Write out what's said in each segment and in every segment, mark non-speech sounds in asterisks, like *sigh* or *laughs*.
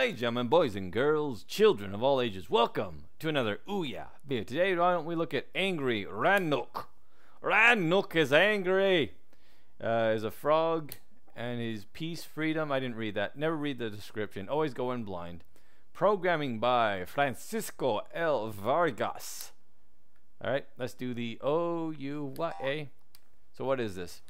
Ladies gentlemen, boys and girls, children of all ages, welcome to another Ouya. Today, why don't we look at Angry Ranook? Ranook is angry. Uh, is a frog and his peace, freedom. I didn't read that. Never read the description. Always go in blind. Programming by Francisco L. Vargas. All right, let's do the O U Y A. So what is this?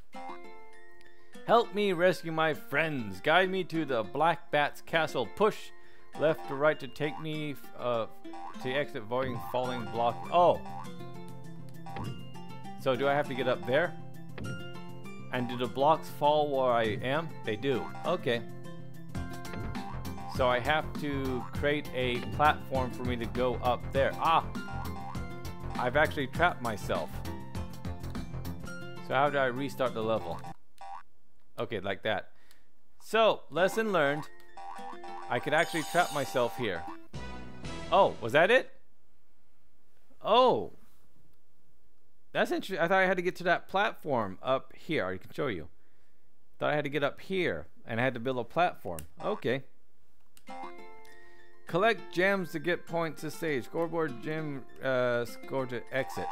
Help me rescue my friends. Guide me to the Black Bat's castle. Push left to right to take me uh, to exit avoiding falling block. Oh. So do I have to get up there? And do the blocks fall where I am? They do. Okay. So I have to create a platform for me to go up there. Ah! I've actually trapped myself. So how do I restart the level? Okay, like that. So, lesson learned. I could actually trap myself here. Oh, was that it? Oh. That's interesting. I thought I had to get to that platform up here. I can show you. Thought I had to get up here and I had to build a platform. Okay. Collect gems to get points to stage. Scoreboard gem uh, score to exit.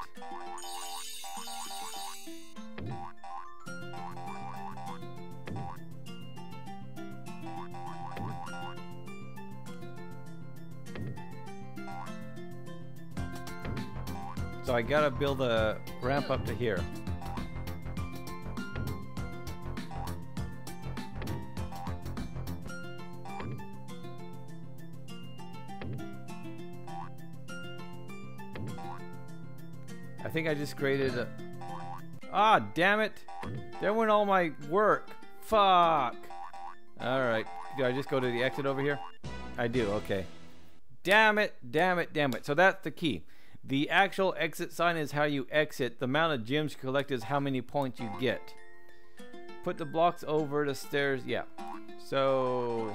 So I gotta build a ramp up to here. I think I just created a... Ah, damn it! There went all my work. Fuck! Alright, do I just go to the exit over here? I do, okay. Damn it, damn it, damn it. So that's the key. The actual exit sign is how you exit. The amount of gems you collect is how many points you get. Put the blocks over the stairs. Yeah. So,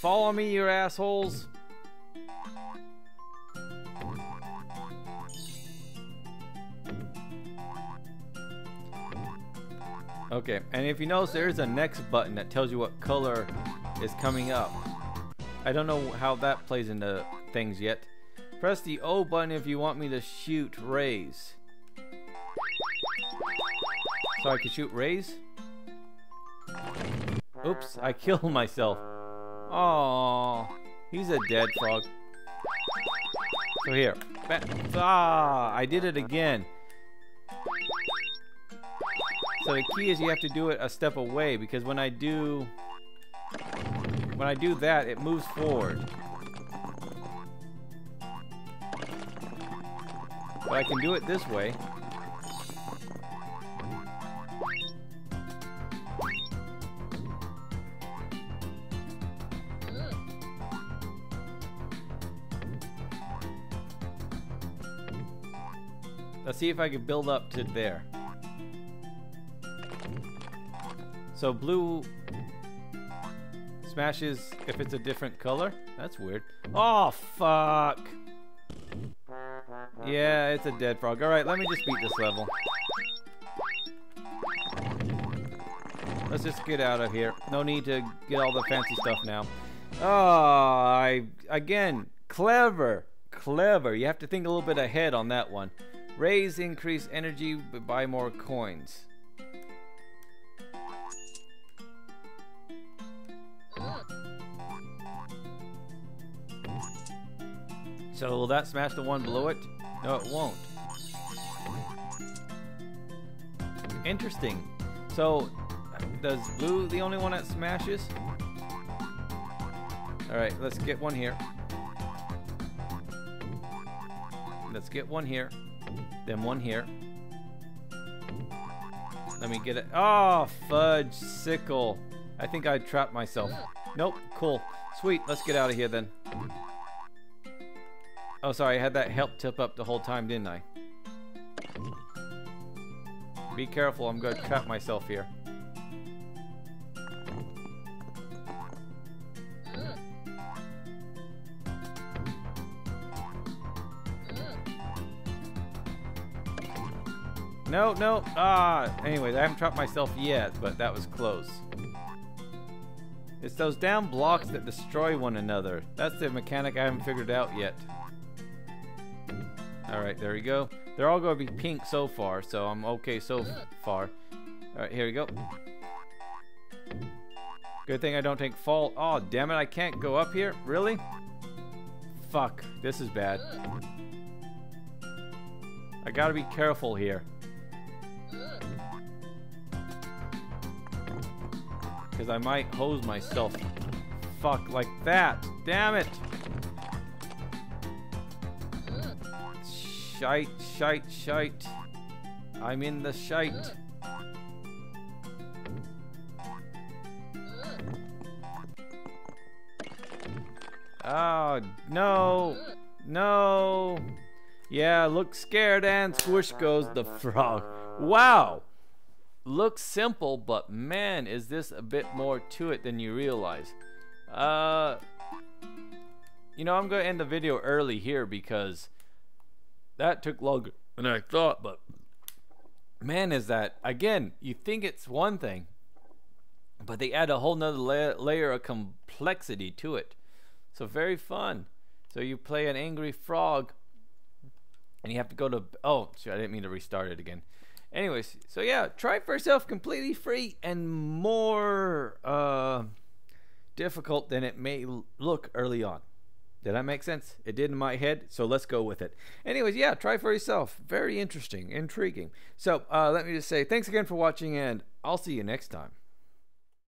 follow me, you assholes. Okay, and if you notice, there's a next button that tells you what color is coming up. I don't know how that plays into things yet. Press the O button if you want me to shoot rays. So I can shoot rays? Oops, I *laughs* killed myself. Oh, he's a dead frog. So here. Ah, I did it again. So the key is you have to do it a step away because when I do when I do that, it moves forward. But I can do it this way. Let's see if I can build up to there. So blue smashes if it's a different color? That's weird. Oh, fuck. Yeah, it's a dead frog. Alright, let me just beat this level. Let's just get out of here. No need to get all the fancy stuff now. Oh, I... Again, clever. Clever. You have to think a little bit ahead on that one. Rays increase energy, but buy more coins. So will that smash the one below it? No, it won't. Interesting. So, does blue the only one that smashes? Alright, let's get one here. Let's get one here. Then one here. Let me get it. Oh, fudge sickle. I think I trapped myself. Nope, cool. Sweet, let's get out of here then. Oh, sorry, I had that help tip up the whole time, didn't I? Be careful, I'm gonna cut myself here. No, no, ah, anyways, I haven't trapped myself yet, but that was close. It's those damn blocks that destroy one another. That's the mechanic I haven't figured out yet. Alright, there we go. They're all going to be pink so far, so I'm okay so far. Alright, here we go. Good thing I don't take fall. Oh, damn it, I can't go up here? Really? Fuck, this is bad. I gotta be careful here. Because I might hose myself. Fuck, like that. Damn it. Shite, shite, shite. I'm in the shite. Oh, no. No. Yeah, look scared and squish goes the frog. Wow. Looks simple, but man, is this a bit more to it than you realize. Uh, you know, I'm going to end the video early here because that took longer than I thought, but man, is that, again, you think it's one thing, but they add a whole nother la layer of complexity to it. So very fun. So you play an angry frog and you have to go to oh shoot, I didn't mean to restart it again anyways so yeah try for yourself completely free and more uh, difficult than it may look early on did that make sense? It did in my head so let's go with it. Anyways yeah try for yourself. Very interesting intriguing. So uh, let me just say thanks again for watching and I'll see you next time